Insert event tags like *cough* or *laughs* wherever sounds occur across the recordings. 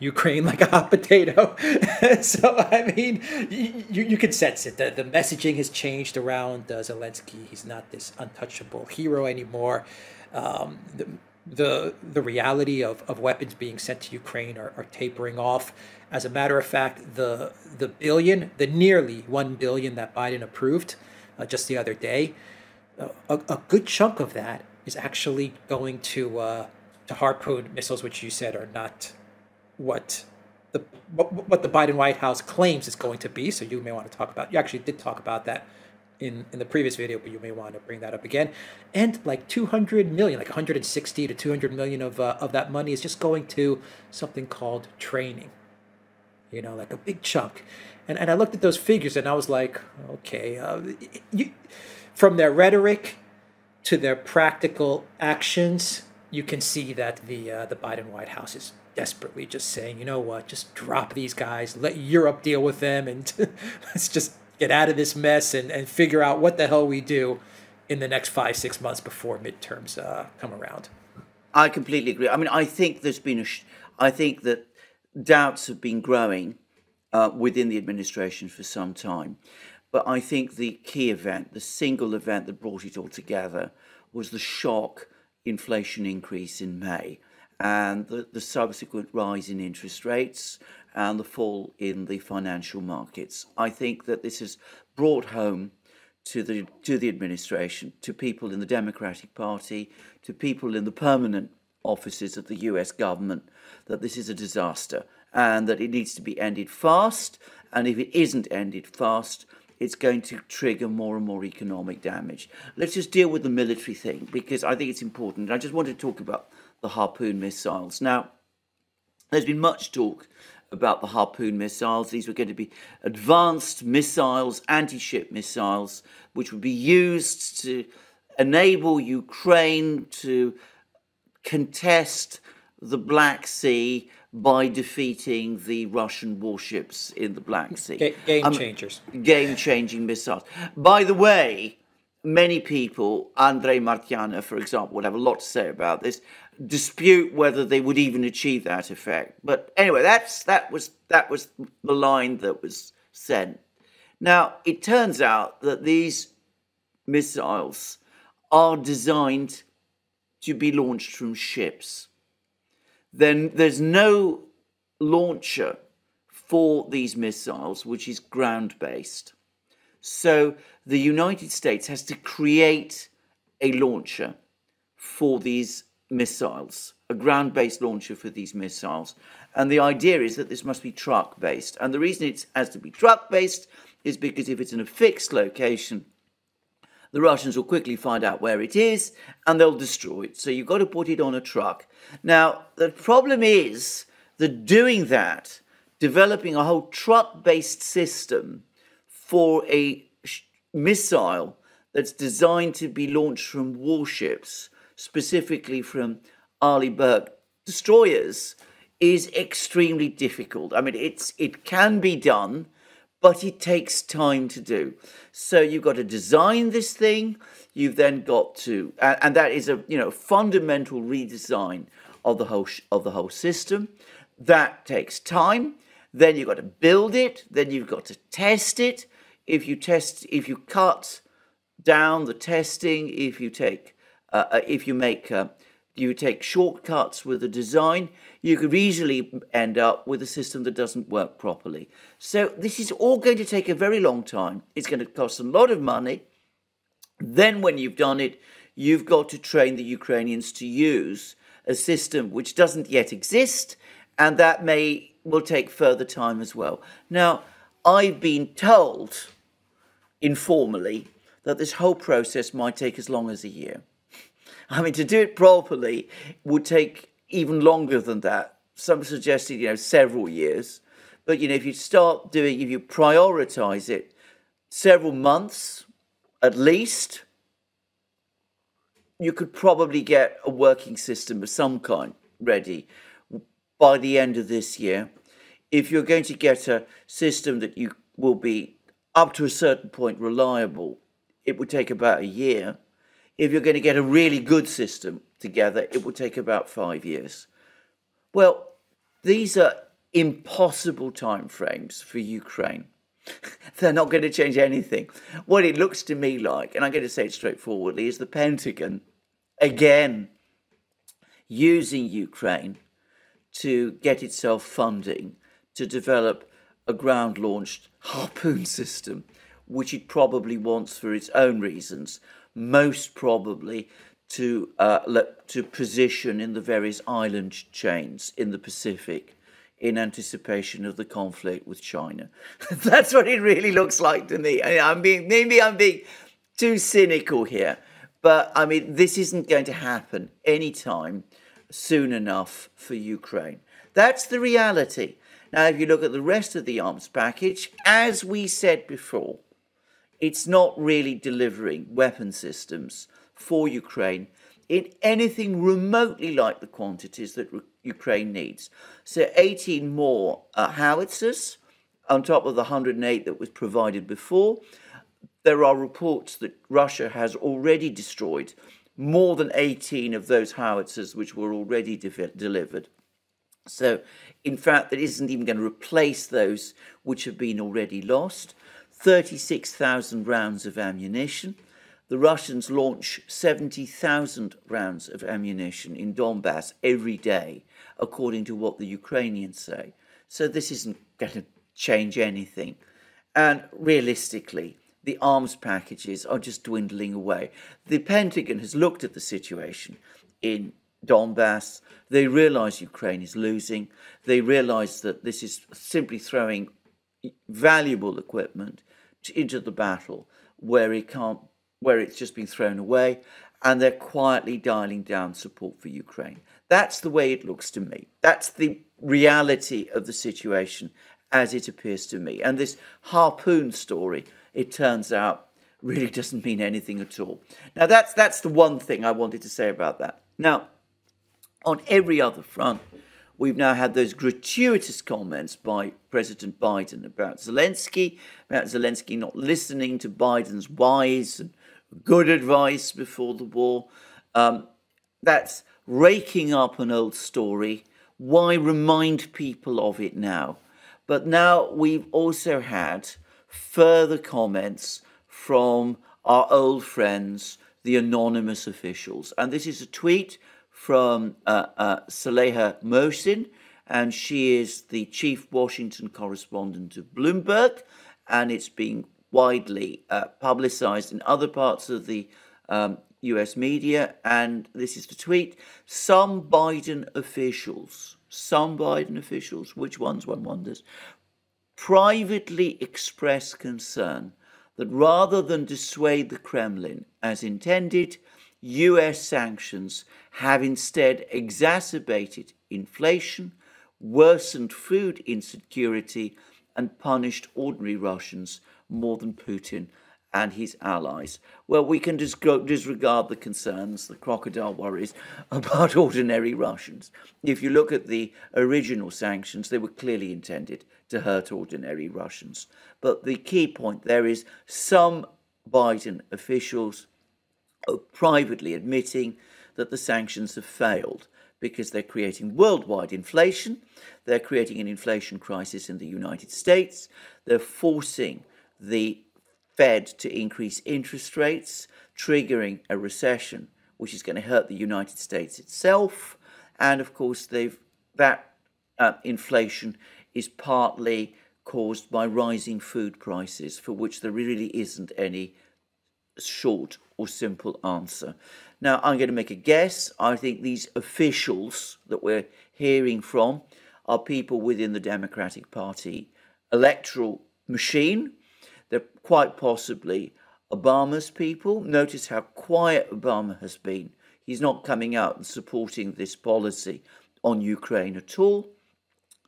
Ukraine like a hot *laughs* potato. *laughs* so I mean, you you can sense it. The the messaging has changed around uh, Zelensky. He's not this untouchable hero anymore. Um, the, the the reality of, of weapons being sent to Ukraine are, are tapering off. As a matter of fact, the the billion, the nearly one billion that Biden approved uh, just the other day, uh, a, a good chunk of that is actually going to uh, to harpoon missiles, which you said are not what the what, what the Biden White House claims is going to be. So you may want to talk about. You actually did talk about that in in the previous video, but you may want to bring that up again. And like 200 million, like 160 to 200 million of uh, of that money is just going to something called training. You know, like a big chunk. And and I looked at those figures and I was like, okay, uh, you, from their rhetoric to their practical actions, you can see that the uh, the Biden White House is desperately just saying, you know what, just drop these guys, let Europe deal with them, and *laughs* let's just get out of this mess and, and figure out what the hell we do in the next five, six months before midterms uh, come around. I completely agree. I mean, I think there's been a, sh- I think that doubts have been growing uh, within the administration for some time. But I think the key event, the single event that brought it all together, was the shock inflation increase in May and the, the subsequent rise in interest rates and the fall in the financial markets. I think that this has brought home to the to the administration, to people in the Democratic Party, to people in the permanent offices of the US government that this is a disaster and that it needs to be ended fast and if it isn't ended fast it's going to trigger more and more economic damage. Let's just deal with the military thing because I think it's important. I just want to talk about the Harpoon missiles. Now, there's been much talk about the Harpoon missiles. These were going to be advanced missiles, anti ship missiles, which would be used to enable Ukraine to contest the Black Sea by defeating the Russian warships in the Black Sea. game um, changers. Game changing missiles. By the way, many people, Andrei Martyanov, for example, would have a lot to say about this, dispute whether they would even achieve that effect. But anyway, that's that was that was the line that was sent. Now it turns out that these missiles are designed to be launched from ships. Then there's no launcher for these missiles which is ground based. So the United States has to create a launcher for these missiles, a ground based launcher for these missiles. And the idea is that this must be truck based. And the reason it has to be truck based is because if it's in a fixed location, the Russians will quickly find out where it is and they'll destroy it. So you've got to put it on a truck. Now, the problem is that doing that, developing a whole truck based system for a missile that's designed to be launched from warships specifically from Arleigh Burke destroyers, is extremely difficult. I mean, it's it can be done, but it takes time to do. So you've got to design this thing. You've then got to, and, and that is a you know fundamental redesign of the whole of the whole system. That takes time. Then you've got to build it. Then you've got to test it. If you test, if you cut down the testing, if you take uh, uh, if you make uh, you take shortcuts with the design, you could easily end up with a system that doesn't work properly. So this is all going to take a very long time. It's going to cost a lot of money. Then when you've done it, you've got to train the Ukrainians to use a system which doesn't yet exist, and that may will take further time as well. Now, I've been told informally that this whole process might take as long as a year. *laughs* I mean, to do it properly would take even longer than that. Some suggested, you know, several years. But, you know, if you start doing, if you prioritize it, several months at least, you could probably get a working system of some kind ready by the end of this year. If you're going to get a system that you will be up to a certain point reliable, it would take about a year if you're going to get a really good system together, it will take about five years. Well, these are impossible timeframes for Ukraine. *laughs* They're not going to change anything. What it looks to me like, and I'm going to say it straightforwardly, is the Pentagon again using Ukraine to get itself funding to develop a ground launched harpoon *laughs* system, which it probably wants for its own reasons, most probably to, uh, to position in the various island chains in the Pacific in anticipation of the conflict with China. *laughs* That's what it really looks like to me. I am being maybe I'm being too cynical here, but I mean this isn't going to happen anytime soon enough for Ukraine. That's the reality. Now, if you look at the rest of the arms package, as we said before, it's not really delivering weapon systems for Ukraine in anything remotely like the quantities that Ukraine needs. So 18 more uh, howitzers on top of the 108 that was provided before. There are reports that Russia has already destroyed more than 18 of those howitzers which were already de- delivered. So, in fact, that isn't even going to replace those which have been already lost. 36,000 rounds of ammunition. The Russians launch 70,000 rounds of ammunition in Donbass every day, according to what the Ukrainians say. So, this isn't going to change anything. And realistically, the arms packages are just dwindling away. The Pentagon has looked at the situation in Donbass. They realize Ukraine is losing. They realize that this is simply throwing valuable equipment into the battle where it can't, where it's just been thrown away, and they're quietly dialing down support for Ukraine. That's the way it looks to me. That's the reality of the situation as it appears to me. And this harpoon story it turns out really *laughs* doesn't mean anything at all. Now, that's, that's the one thing I wanted to say about that. Now, on every other front, we've now had those gratuitous comments by President Biden about Zelensky, about Zelensky not listening to Biden's wise and good advice before the war. Um, that's raking up an old story. Why remind people of it now? But now we've also had further comments from our old friends, the anonymous officials. And this is a tweet from uh, uh, Saleha Mohsin, and she is the chief Washington correspondent of Bloomberg, and it's being widely uh, publicized in other parts of the um, US media. And this is the tweet Some Biden officials, some Biden officials, which ones one wonders, privately express concern that rather than dissuade the Kremlin as intended, US sanctions have instead exacerbated inflation, worsened food insecurity, and punished ordinary Russians more than Putin and his allies. Well, we can disregard the concerns, the crocodile worries *laughs* about ordinary Russians. If you look at the original sanctions, they were clearly intended to hurt ordinary Russians. But the key point there is some Biden officials privately admitting that the sanctions have failed because they're creating worldwide inflation, they're creating an inflation crisis in the United States, they're forcing the Fed to increase interest rates, triggering a recession, which is going to hurt the United States itself. And of course, they've that uh, inflation is partly caused by rising food prices, for which there really isn't any short or simple answer. Now, I'm going to make a guess. I think these officials that we're hearing from are people within the Democratic Party electoral machine they're quite possibly Obama's people. Notice how quiet Obama has been. He's not coming out and supporting this policy on Ukraine at all.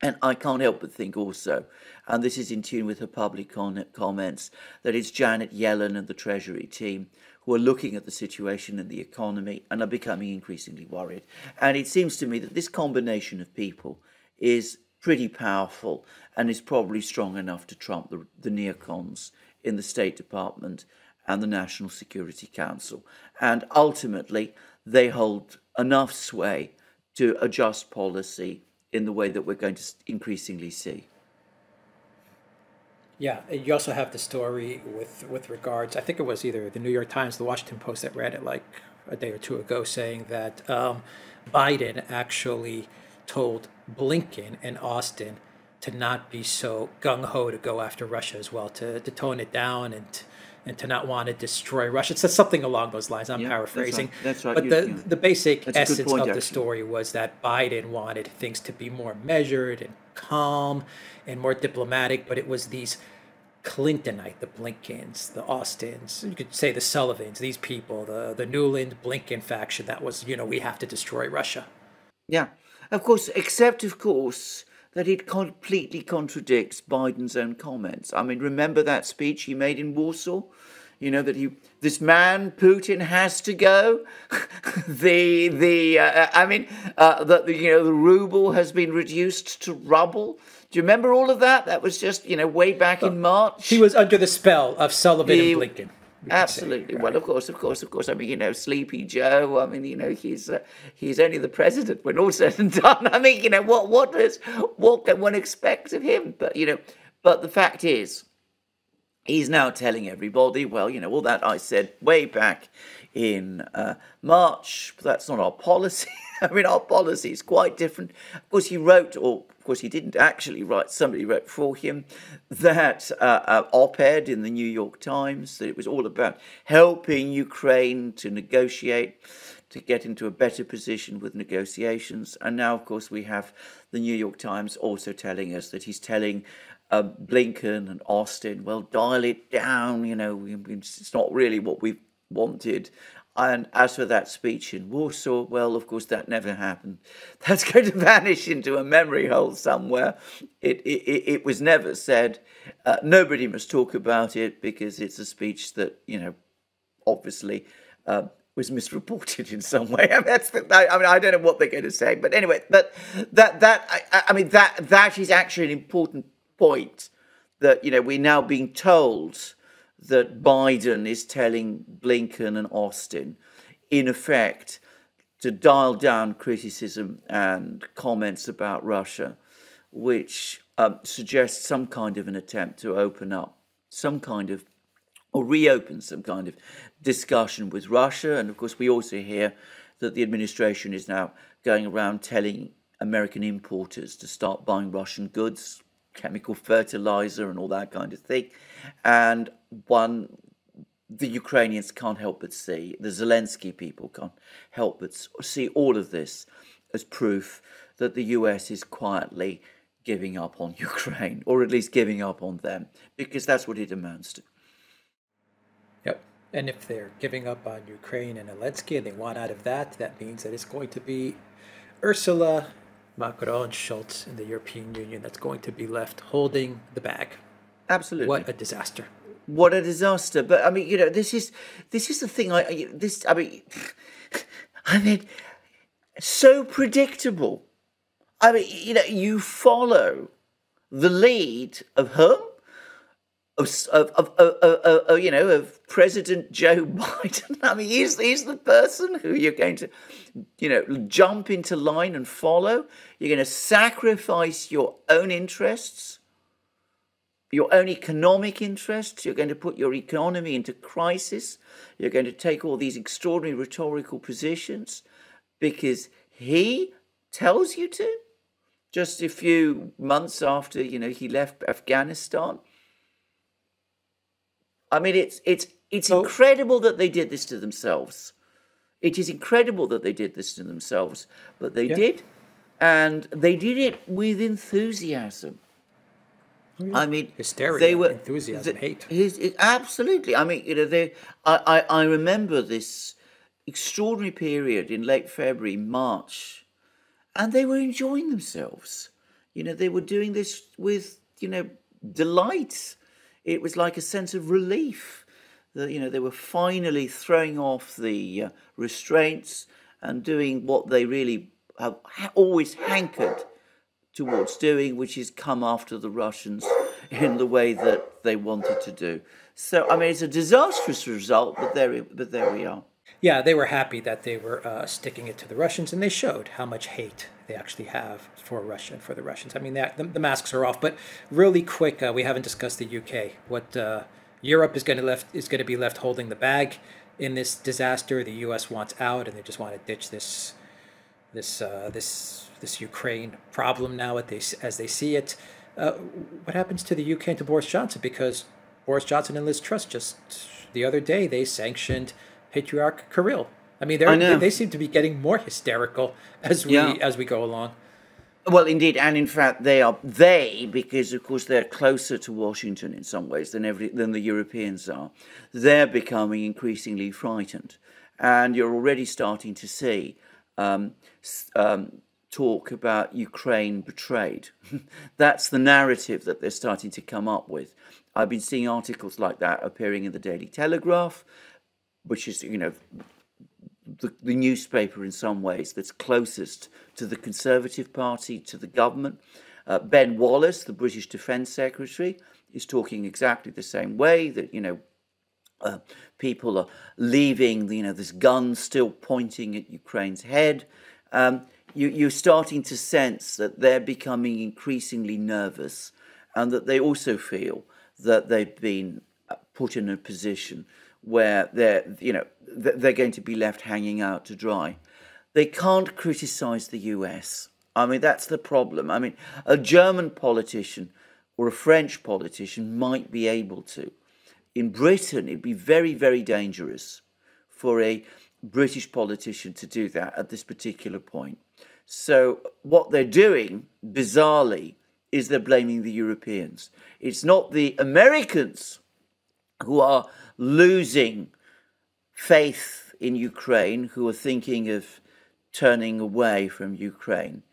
And I can't help but think also, and this is in tune with her public comments, that it's Janet Yellen and the Treasury team who are looking at the situation in the economy and are becoming increasingly worried. And it seems to me that this combination of people is pretty powerful and is probably strong enough to trump the, the neocons in the State Department and the National Security Council. And ultimately, they hold enough sway to adjust policy in the way that we're going to increasingly see. Yeah, you also have the story with with regards. I think it was either the New York Times, the Washington Post that read it like a day or two ago, saying that um, Biden actually told Blinken and Austin to not be so gung ho to go after Russia as well, to, to tone it down and and to not want to destroy Russia. It says something along those lines. I'm yeah, paraphrasing. That's right. That's right. But you, the, the basic essence point, of actually. the story was that Biden wanted things to be more measured and calm and more diplomatic, but it was these Clintonite, the Blinkens, the Austins, you could say the Sullivans, these people, the, the Nuland Blinken faction that was, you know, we have to destroy Russia. Yeah. Of course, except, of course, that it completely contradicts Biden's own comments. I mean, remember that speech he made in Warsaw? You know that he, this man Putin has to go. *laughs* the the uh, I mean uh, that the, you know the ruble has been reduced to rubble. Do you remember all of that? That was just you know way back in March. He was under the spell of Sullivan and Blinken. Absolutely. Right. Well, of course, of course, of course. I mean, you know, Sleepy Joe. I mean, you know, he's uh, he's only the president when all said and *laughs* done. I mean, you know, what what does what can one expect of him? But you know, but the fact is, he's now telling everybody, well, you know, all that I said way back in uh, March. That's not our policy. *laughs* I mean, our policy is quite different. Of course, he wrote, or of course, he didn't actually write, somebody wrote for him, that uh, uh, op ed in the New York Times, that it was all about helping Ukraine to negotiate, to get into a better position with negotiations. And now, of course, we have the New York Times also telling us that he's telling uh, Blinken and Austin, well, dial it down, you know, it's not really what we wanted. And as for that speech in Warsaw, well, of course, that never happened. *laughs* That's going to vanish into a memory hole somewhere. It, it, it was never said. Uh, nobody must talk about it because it's a speech that, you know, obviously uh, was misreported in some way. *laughs* I mean, that's the, I mean, I don't know what they're going to say, but anyway, but that that I, I mean that that is actually an important point that you know we're now being told that Biden is telling Blinken and Austin, in effect, to dial down criticism and comments about Russia, which um, suggests some kind of an attempt to open up some kind of or reopen some kind of discussion with Russia. And of course, we also hear that the administration is now going around telling American importers to start buying Russian goods, chemical fertilizer, and all that kind of thing. And one the Ukrainians can't help but see, the Zelensky people can't help but see all of this as proof that the US is quietly giving up on *laughs* Ukraine, or at least giving up on them, because that's what it amounts to. Yep. And if they're giving up on Ukraine and Zelensky and they want out of that, that means that it's going to be Ursula, Macron, and Scholz in the European Union that's going to be left holding the bag. Absolutely. What a disaster. What a disaster. But I mean, you know, this is this is the thing I this I mean *laughs* I mean so predictable. I mean, you know, you follow the lead of whom? Of, of, of, of, you know, of President Joe *laughs* Biden. I mean, he's, he's the person who you're going to, you know, jump into line and follow. You're going to sacrifice your own interests your own economic interests. You're going to put your economy into crisis. You're going to take all these extraordinary rhetorical positions because he tells you to. Just a few months after you know he left Afghanistan. I mean, it's it's it's oh. incredible that they did this to themselves. It is incredible that they did this to themselves, but they yeah. did, and they did it with enthusiasm. Oh, I mean, hysteria, they were enthusiasm, the, hate. His, it, absolutely. I mean, you know, they. I, I, I remember this extraordinary period in late February, March, and they were enjoying themselves. You know, they were doing this with you know delight. It was like a sense of relief that you know they were finally throwing off the uh, restraints and doing what they really have always hankered towards doing, which is come after the Russians in the way that they wanted to do. So, I mean, it's a disastrous result, but there, but there we are. Yeah, they were happy that they were uh, sticking it to the Russians, and they showed how much hate they actually have for Russia and for the Russians. I mean, the, the, masks are off, but really quick, uh, we haven't discussed the UK. What uh, Europe is going to left is going to be left holding the bag in this disaster. The U.S. wants out, and they just want to ditch this this uh, this this Ukraine problem now as they as they see it. Uh, what happens to the UK and to Boris Johnson? Because Boris Johnson and Liz Truss just the other day they sanctioned Patriarch Kirill. I mean, I they, they seem to be getting more hysterical as we yeah. as we go along. Well, indeed, and in fact, they are they because, of course, they're closer to Washington in some ways than every than the Europeans are. They're becoming increasingly frightened, and you're already starting to see um, um, talk about Ukraine betrayed. *laughs* That's the narrative that they're starting to come up with. I've been seeing articles like that appearing in the Daily Telegraph, which is, you know, the, the newspaper in some ways that's closest to the Conservative Party, to the government. Uh, ben Wallace, the British Defence Secretary, is talking exactly the same way that, you know, uh, people are leaving, you know, this gun still pointing at Ukraine's head. Um, you, you're starting to sense that they're becoming increasingly nervous and that they also feel that they've been put in a position where they're, you know, they're going to be left hanging out to dry. They can't criticize the US. I mean, that's the problem. I mean, a German politician or a French politician might be able to. In Britain, it'd be very, very dangerous for a British politician to do that at this particular point. So, what they're doing, bizarrely, is they're blaming the Europeans. It's not the Americans who are losing faith in Ukraine, who are thinking of turning away from Ukraine.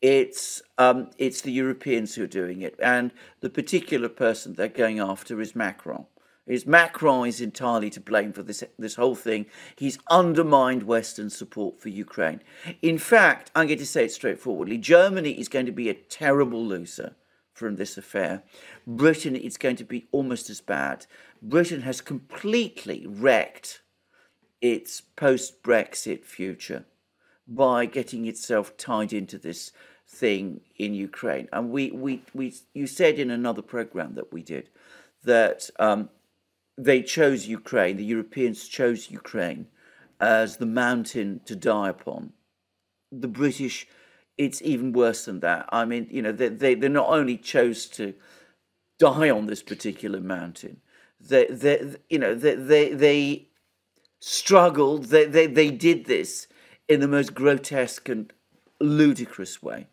It's um, it's the Europeans who are doing it, and the particular person they're going after is Macron. Is Macron is entirely to blame for this this whole thing. He's undermined Western support for Ukraine. In fact, I'm going to say it straightforwardly: Germany is going to be a terrible loser from this affair. Britain is going to be almost as bad. Britain has completely wrecked its post Brexit future by getting itself tied into this thing in Ukraine. And we, we, we you said in another program that we did that um, they chose Ukraine, the Europeans chose Ukraine as the mountain to die upon. The British, it's even worse than that. I mean, you know, they, they, they not only chose to die on this particular mountain, they, they you know, they, they, they struggled, they, they, they did this in the most grotesque and ludicrous way.